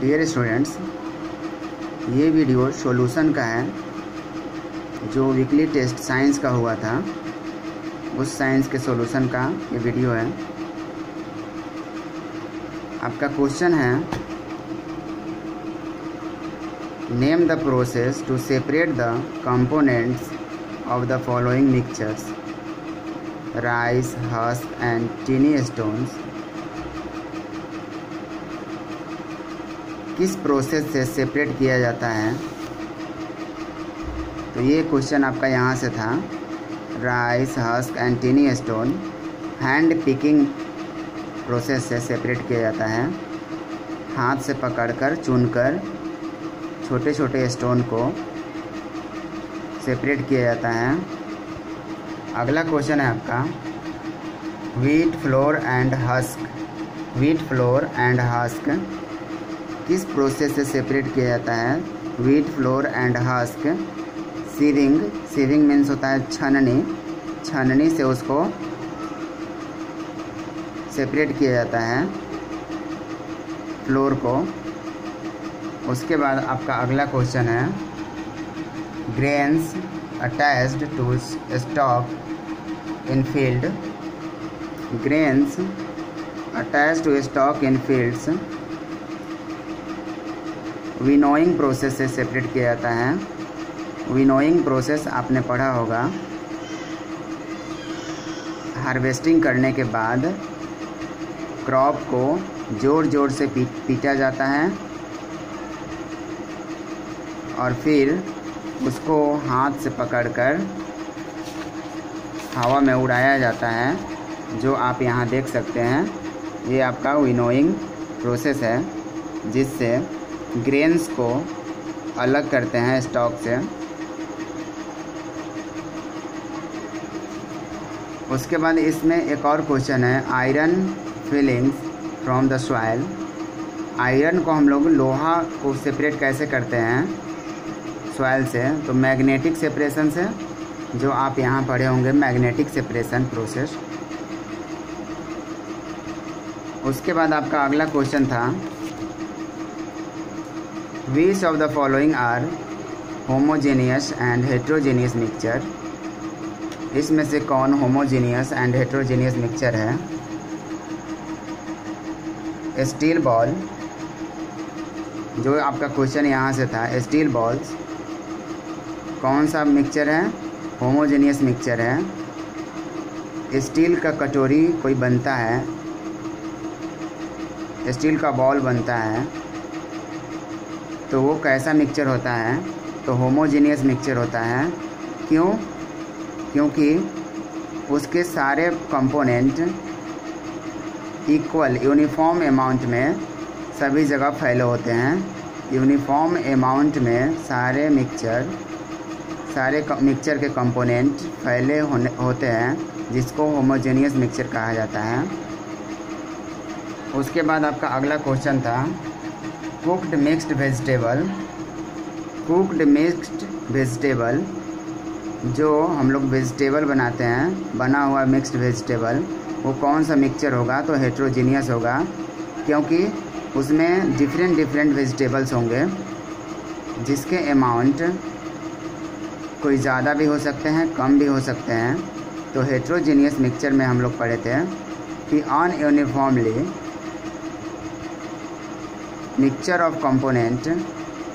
Dear students ये video solution का है, जो वीकली टेस्ट साइंस का हुआ था, उस साइंस के सॉल्यूशन का ये वीडियो है। आपका क्वेश्चन है name the process to separate the components of the following mixtures rice husk and tiny stones किस प्रोसेस से सेपरेट किया जाता है? तो ये क्वेश्चन आपका यहाँ से था। Rice husk and tiny stone hand picking process से सेपरेट किया जाता है। हाथ से पकड़कर, चुनकर छोटे छोटे स्टोन को सेपरेट किया जाता है। अगला क्वेश्चन है आपका। Wheat flour and husk wheat flour and husk किस प्रोसेस से सेपरेट किया जाता है? Wheat flour and husk sieving sieving means होता है छननी। छननी से उसको सेपरेट किया जाता है फ्लोर को। उसके बाद आपका अगला क्वेश्चन है। Grains attached to stalk in field grains attach to stalk in fields winnowing process से सेपरेट किया जाता है। विनोइंग प्रोसेस आपने पढ़ा होगा। हार्वेस्टिंग करने के बाद क्रॉप को ज़ोर ज़ोर से पीटा जाता है। और फिर उसको हाथ से पकड़कर हवा में उड़ाया जाता है, जो आप यहाँ देख सकते हैं। ये आपका विनोइंग प्रोसेस है, जिससे ग्रेन्स को अलग करते हैं स्टॉक से। उसके बाद इसमें एक और क्वेश्चन है iron filings from the soil iron को हम लोग लोहा को सेपरेट कैसे करते हैं? सॉइल से तो मैग्नेटिक सेपरेशन से, जो आप यहाँ पढ़े होंगे मैग्नेटिक सेपरेशन प्रोसेस उसके बाद आपका अगला क्वेश्चन था Which of the following are homogeneous and heterogeneous mixture? इसमें से कौन होमोजीनियस एंड हेट्रोजीनियस मिक्सचर है? स्टील बॉल जो आपका क्वेश्चन यहाँ से था स्टील बॉल्स कौन सा मिक्सचर है? होमोजीनियस मिक्सचर है. स्टील का कटोरी कोई बनता है? स्टील का बॉल बनता है. तो वो कैसा मिक्सचर होता है? तो होमोजीनियस मिक्सचर होता है। क्यों? क्योंकि उसके सारे कंपोनेंट इक्वल यूनिफॉर्म अमाउंट में सभी जगह फैले होते हैं। यूनिफॉर्म अमाउंट में सारे मिक्सचर सारे मिक्सचर के कंपोनेंट फैले होने, होते हैं, जिसको होमोजेनियस मिक्सचर कहा जाता है। उसके बाद आपका अगला क्वेश्चन था cooked mixed vegetable cooked mixed vegetable जो हम लोग वेजिटेबल बनाते हैं, बना हुआ मिक्स्ड वेजिटेबल वो कौन सा मिक्सचर होगा? तो हेट्रोजीनियस होगा, क्योंकि उसमें डिफरेंट डिफरेंट वेजिटेबल्स होंगे, जिसके अमाउंट कोई ज़्यादा भी हो सकते हैं, कम भी हो सकते हैं। तो हेट्रोजीनियस मिक्सचर में हम लोग पढ़े थे कि ununiformly mixture of component,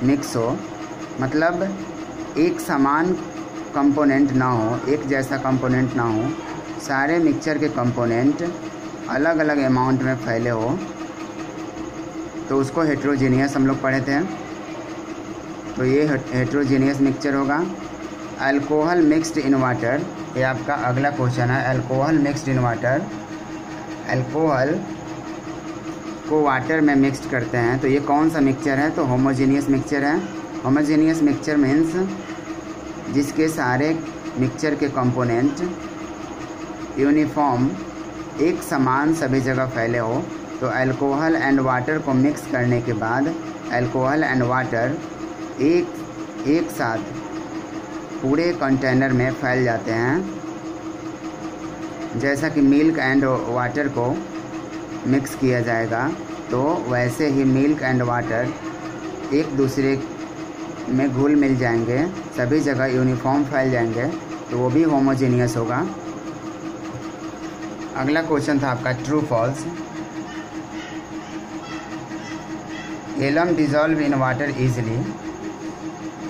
mix हो मतलब एक समान कंपोनेंट ना हो, एक जैसा कंपोनेंट ना हो, सारे मिक्सचर के कंपोनेंट अलग अलग अमाउंट में फैले हो तो उसको हेट्रोजीनियस हम लोग पढ़े थे तो ये हेट्रोजीनियस मिक्सचर होगा। अल्कोहल मिक्स्ड इन वाटर ये आपका अगला क्वेश्चन है। Alcohol mixed in water alcohol को वाटर में मिक्सड करते हैं। तो ये कौन सा मिक्सचर है? तो होमोजीनियस मिक्सचर है। होमोजीनियस मिक्सचर मीन्स जिसके सारे मिक्सचर के कंपोनेंट यूनिफॉर्म एक समान सभी जगह फैले हो। तो अल्कोहल एंड वाटर को मिक्स करने के बाद अल्कोहल एंड वाटर एक एक साथ पूरे कंटेनर में फैल जाते हैं। जैसा कि मिल्क एंड वाटर को मिक्स किया जाएगा तो वैसे ही मिल्क एंड वाटर एक दूसरे में घुल मिल जाएँगे, सभी जगह यूनिफॉर्म फैल जाएँगे तो वो भी होमोजीनियस होगा। अगला क्वेश्चन था आपका true false alum dissolve in water easily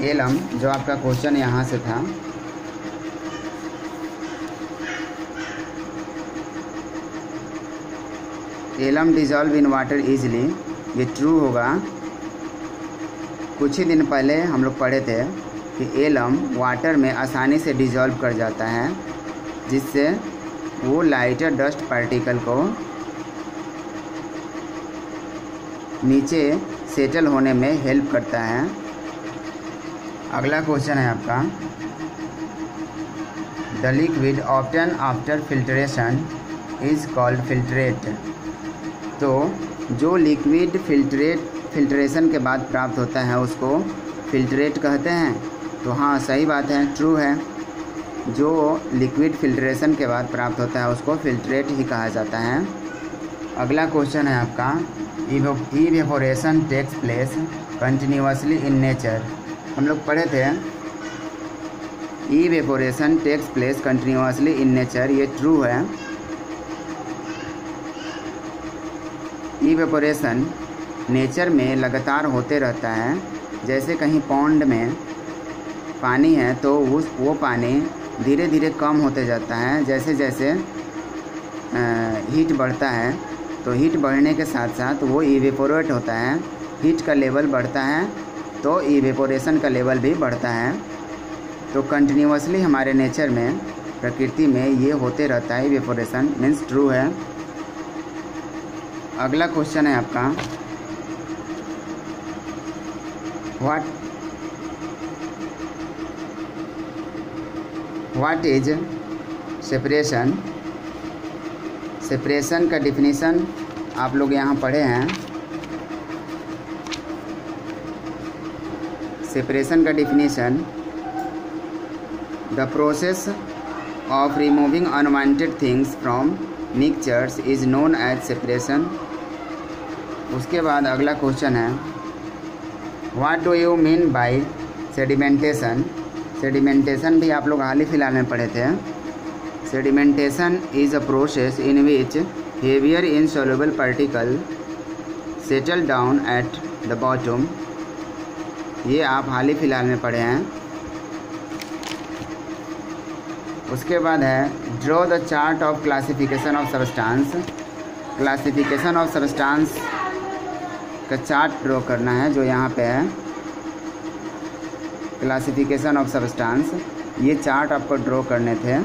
alum जो आपका क्वेश्चन यहाँ से था alum dissolve in water easily ये ट्रू होगा। कुछ ही दिन पहले हम लोग पढ़े थे कि एलम वाटर में आसानी से डिजॉल्व कर जाता है, जिससे वो लाइटर डस्ट पार्टिकल को नीचे सेटल होने में हेल्प करता है। अगला क्वेश्चन है आपका। The liquid obtained after filtration is called filtrate तो जो लिक्विड फिल्ट्रेट फिल्ट्रेशन के बाद प्राप्त होता है उसको फिल्ट्रेट कहते हैं। तो हाँ सही बात है ट्रू है। जो लिक्विड फिल्ट्रेशन के बाद प्राप्त होता है उसको फिल्ट्रेट ही कहा जाता है। अगला क्वेश्चन है आपका। Evaporation takes place continuously in nature हम लोग पढ़े थे। Evaporation takes place continuously in nature ये ट्रू है। इवेपोरेशन नेचर में लगातार होते रहता है। जैसे कहीं पौंड में पानी है तो उस, वो पानी धीरे धीरे कम होते जाता है। जैसे जैसे हीट बढ़ता है तो हीट बढ़ने के साथ साथ वो इवेपोरेट होता है। हीट का लेवल बढ़ता है तो इवेपोरेशन का लेवल भी बढ़ता है। तो कंटिन्यूसली हमारे नेचर में, प्रकृति में ये होते रहता है इवेपोरेशन मीन्स ट्रू है। अगला क्वेश्चन है आपका। What what is separation separation का डिफिनीसन आप लोग यहाँ पढ़े हैं। सेपरेशन का definition the process of removing unwanted things from mixtures is known as separation उसके बाद अगला क्वेश्चन है what do you mean by sedimentation sedimentation भी आप लोग हाल ही फ़िलहाल में पढ़े थे। Sedimentation is a process in which heavier insoluble particle settle down at the bottom ये आप हाल ही फ़िलहाल में पढ़े हैं। उसके बाद है draw the chart of classification of substance classification of substance का चार्ट ड्रॉ करना है, जो यहाँ पे है। क्लासिफिकेशन ऑफ़ सबस्टांस ये चार्ट आपको ड्रॉ करने थे।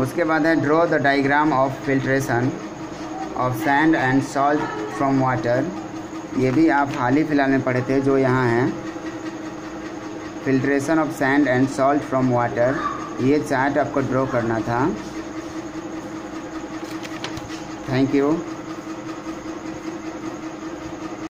उसके बाद है draw the diagram of filtration of sand and salt from water ये भी आप हाल ही फ़िलहाल में पढ़े थे, जो यहाँ हैं। Filtration of sand and salt from water ये चार्ट आपको ड्रॉ करना था। Thank you